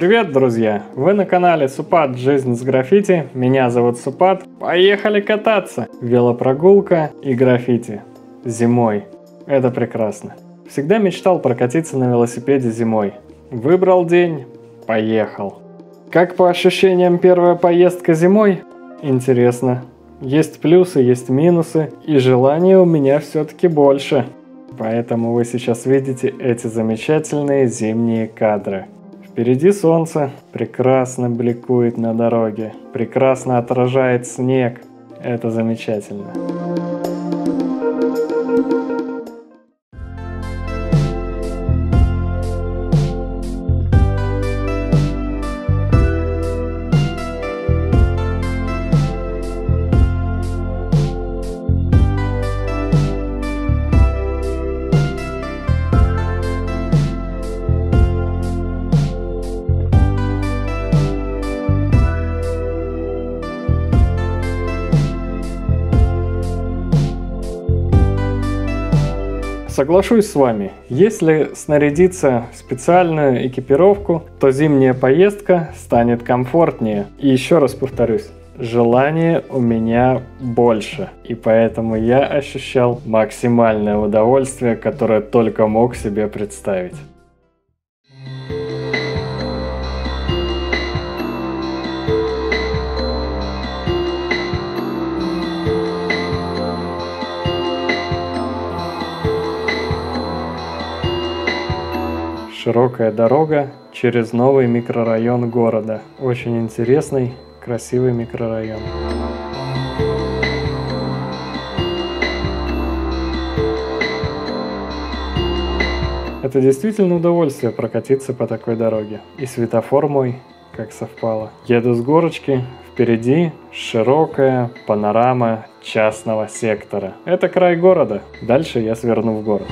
Привет, друзья! Вы на канале Супат Жизнь с граффити. Меня зовут Супат. Поехали кататься! Велопрогулка и граффити. Зимой. Это прекрасно. Всегда мечтал прокатиться на велосипеде зимой. Выбрал день, поехал. Как по ощущениям первая поездка зимой? Интересно. Есть плюсы, есть минусы, и желания у меня все-таки больше. Поэтому вы сейчас видите эти замечательные зимние кадры. Впереди солнце прекрасно бликует на дороге, прекрасно отражает снег. Это замечательно. Соглашусь с вами, если снарядиться в специальную экипировку, то зимняя поездка станет комфортнее. И еще раз повторюсь, желание у меня больше. И поэтому я ощущал максимальное удовольствие, которое только мог себе представить. Широкая дорога через новый микрорайон города. Очень интересный, красивый микрорайон. Это действительно удовольствие прокатиться по такой дороге. И светофор мой, как совпало. Еду с горочки, впереди широкая панорама частного сектора. Это край города. Дальше я сверну в город.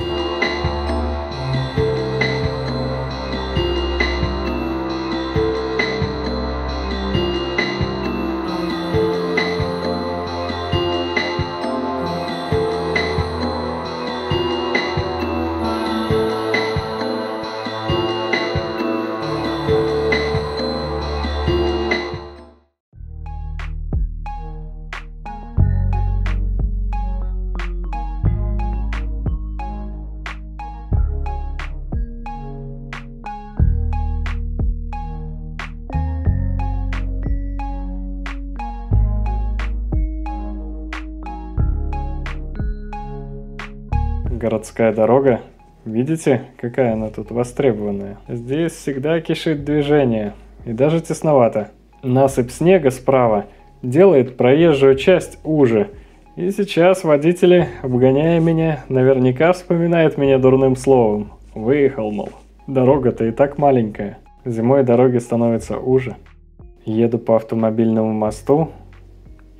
Городская дорога. Видите, какая она тут востребованная? Здесь всегда кишит движение, и даже тесновато. Насыпь снега справа делает проезжую часть уже. И сейчас водители, обгоняя меня, наверняка вспоминают меня дурным словом. Выехал, мол. Дорога-то и так маленькая. Зимой дороги становятся уже. Еду по автомобильному мосту,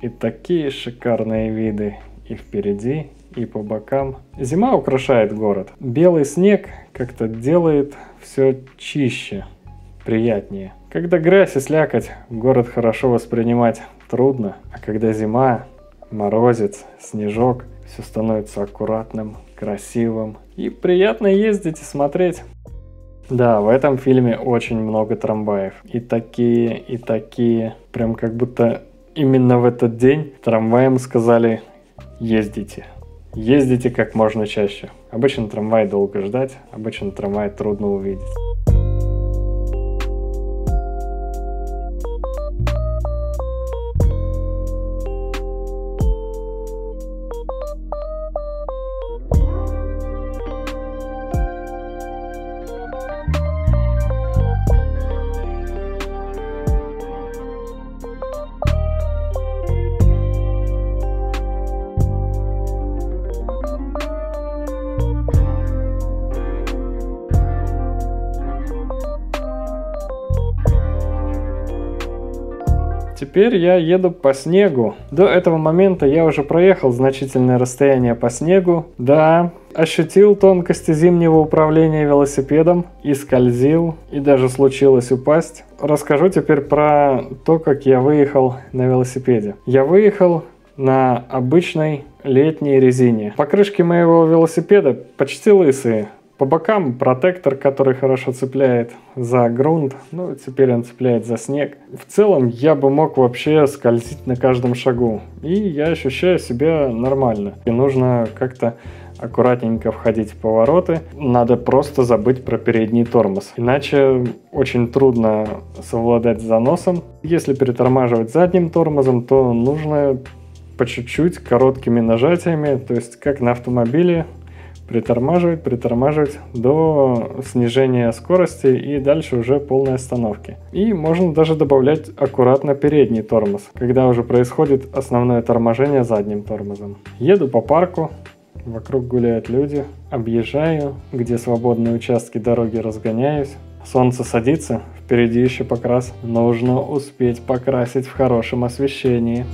и такие шикарные виды и впереди, и по бокам. Зима украшает город. Белый снег как-то делает все чище, приятнее. Когда грязь и слякоть, город хорошо воспринимать трудно, а когда зима, морозец, снежок, все становится аккуратным, красивым и приятно ездить и смотреть. Да, в этом фильме очень много трамваев. И такие, и такие. Прям как будто именно в этот день трамваем сказали «ездите». Ездите как можно чаще. Обычно трамвай долго ждать, обычно трамвай трудно увидеть. Теперь я еду по снегу. До этого момента я уже проехал значительное расстояние по снегу. Да, ощутил тонкости зимнего управления велосипедом и скользил, и даже случилось упасть. Расскажу теперь про то, как я выехал на велосипеде. Я выехал на обычной летней резине. Покрышки моего велосипеда почти лысые, По бокам протектор, который хорошо цепляет за грунт, ну теперь он цепляет за снег. В целом я бы мог вообще скользить на каждом шагу, и я ощущаю себя нормально. И нужно как-то аккуратненько входить в повороты. Надо просто забыть про передний тормоз. Иначе очень трудно совладать с заносом. Если перетормаживать задним тормозом, то нужно по чуть-чуть короткими нажатиями, то есть как на автомобиле, притормаживать, притормаживать до снижения скорости и дальше уже полной остановки. И можно даже добавлять аккуратно передний тормоз, когда уже происходит основное торможение задним тормозом. Еду по парку, Вокруг гуляют люди. Объезжаю, где свободные участки дороги разгоняюсь. Солнце садится, впереди еще покрас. Нужно успеть покрасить в хорошем освещении.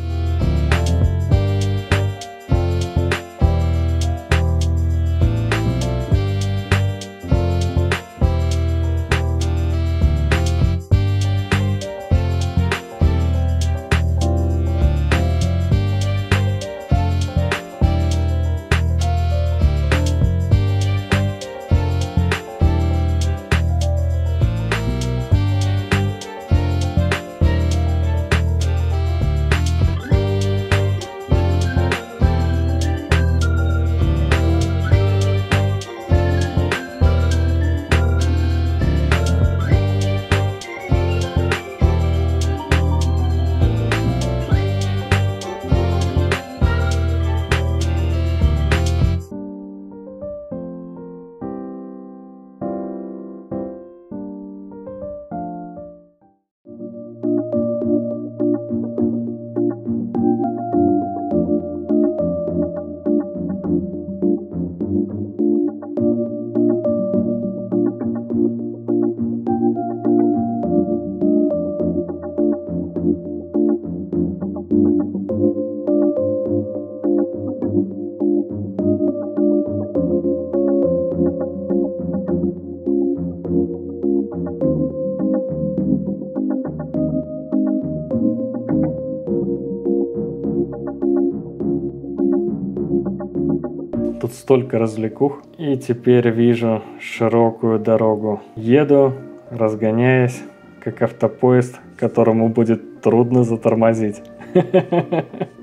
Столько развлекух. И теперь вижу широкую дорогу. Еду, разгоняясь, как автопоезд, которому будет трудно затормозить.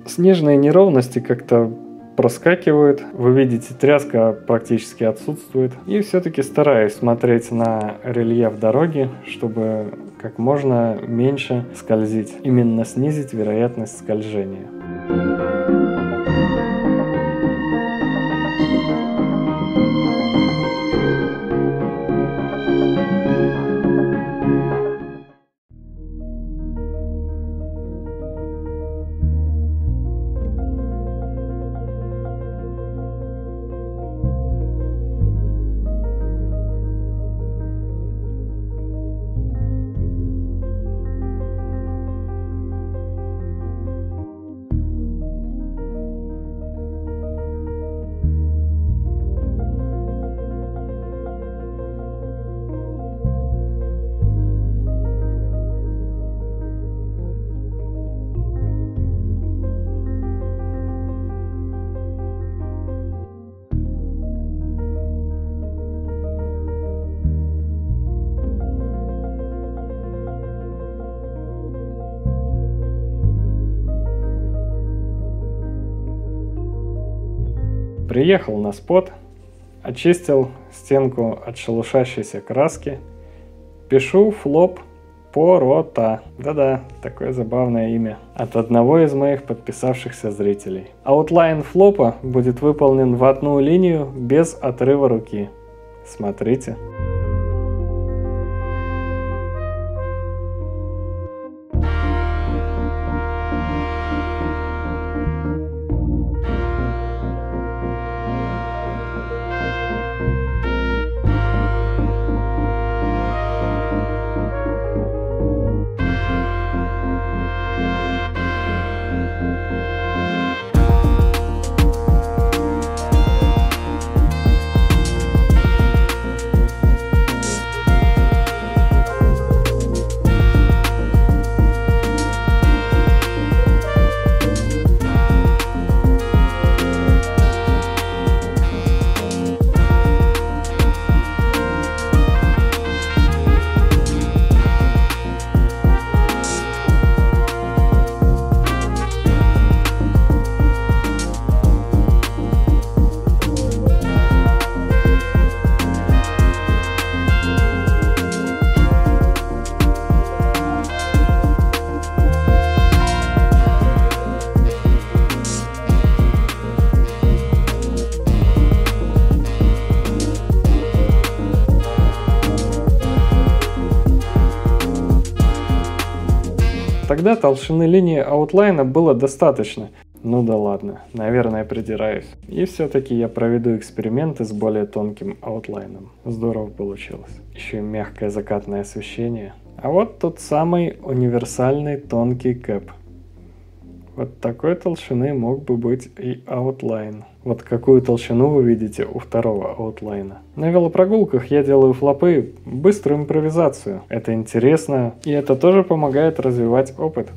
Снежные неровности как-то проскакивают. Вы видите, тряска практически отсутствует. И все-таки стараюсь смотреть на рельеф дороги, чтобы как можно меньше скользить. Именно снизить вероятность скольжения. Приехал на спот, очистил стенку от шелушащейся краски. Пишу флоп Порота. Да-да, такое забавное имя. От одного из моих подписавшихся зрителей. Аутлайн флопа будет выполнен в одну линию без отрыва руки. Смотрите. Тогда толщины линии аутлайна было достаточно. Ну да ладно, наверное придираюсь. И все-таки я проведу эксперименты с более тонким аутлайном. Здорово получилось. Еще и мягкое закатное освещение. А вот тот самый универсальный тонкий кэп. Вот такой толщины мог бы быть и аутлайн. Вот какую толщину вы видите у второго аутлайна. На велопрогулках я делаю флопы, быструю импровизацию. Это интересно, и это тоже помогает развивать опыт.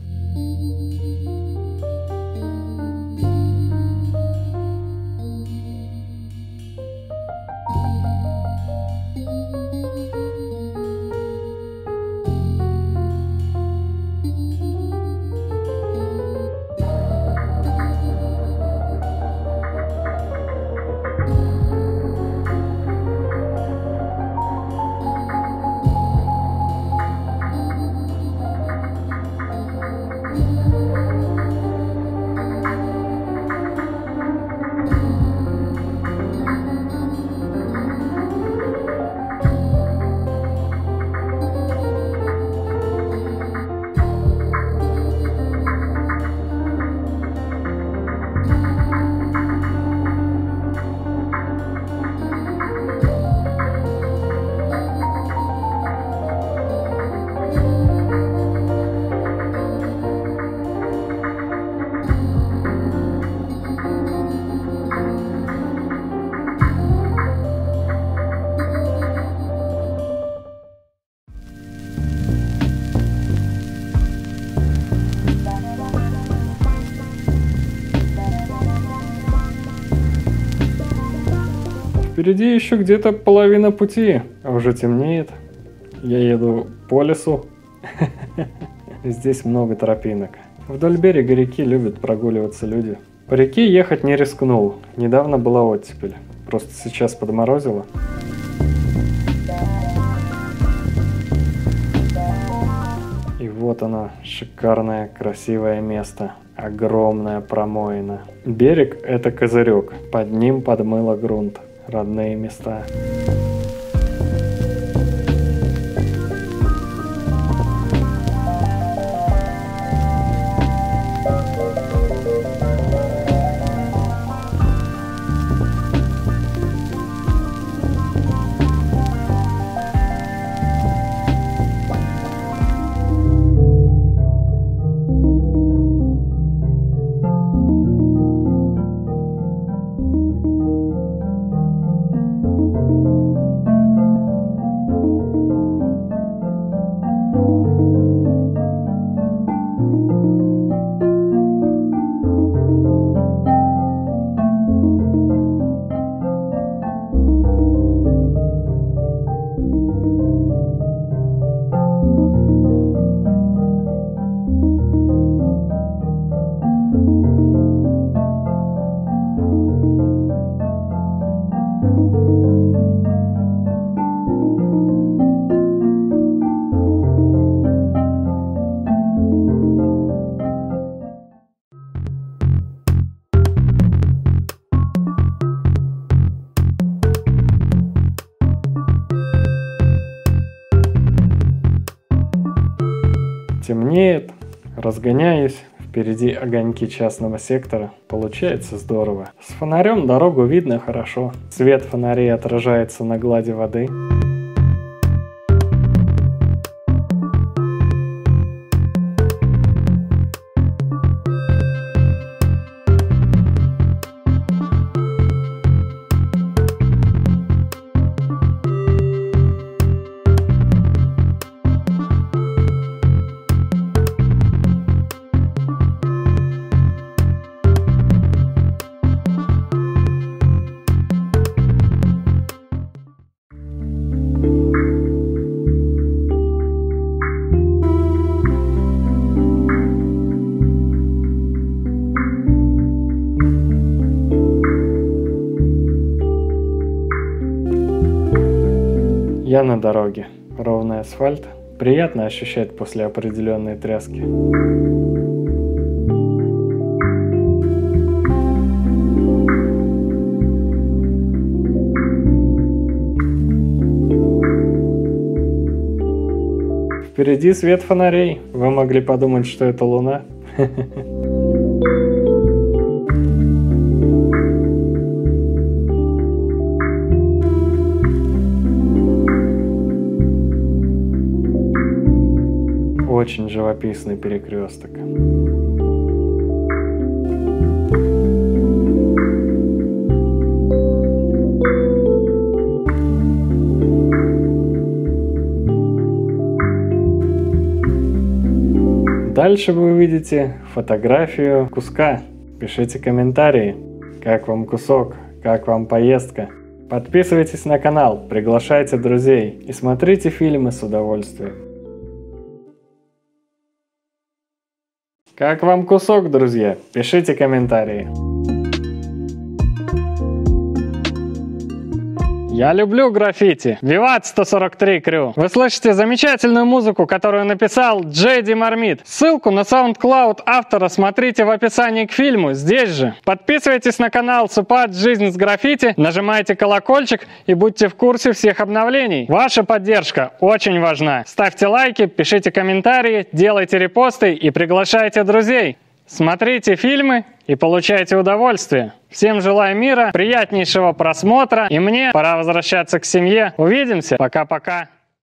Впереди еще где-то половина пути, а уже темнеет. Я еду по лесу. Здесь много тропинок. Вдоль берега реки любят прогуливаться люди. По реке ехать не рискнул. Недавно была оттепель. Просто сейчас подморозило. И вот оно, шикарное, красивое место. Огромная промоина. Берег – это козырек, под ним подмыло грунт родные места. Темнеет, разгоняюсь, впереди огоньки частного сектора. Получается здорово. С фонарем дорогу видно хорошо. Свет фонарей отражается на глади воды. На дороге. Ровный асфальт. Приятно ощущать после определенной тряски. Впереди свет фонарей. Вы могли подумать, что это луна. Очень живописный перекресток. Дальше вы увидите фотографию куска. Пишите комментарии, как вам кусок, как вам поездка. Подписывайтесь на канал, приглашайте друзей и смотрите фильмы с удовольствием. Как вам кусок, друзья? Пишите комментарии. Я люблю граффити. Виват 143 Крю. Вы слышите замечательную музыку, которую написал Джейди Мармит. Ссылку на SoundCloud автора смотрите в описании к фильму, здесь же. Подписывайтесь на канал Супат Жизнь с граффити, нажимайте колокольчик и будьте в курсе всех обновлений. Ваша поддержка очень важна. Ставьте лайки, пишите комментарии, делайте репосты и приглашайте друзей. Смотрите фильмы и получайте удовольствие. Всем желаю мира, приятнейшего просмотра. И мне пора возвращаться к семье. Увидимся. Пока-пока.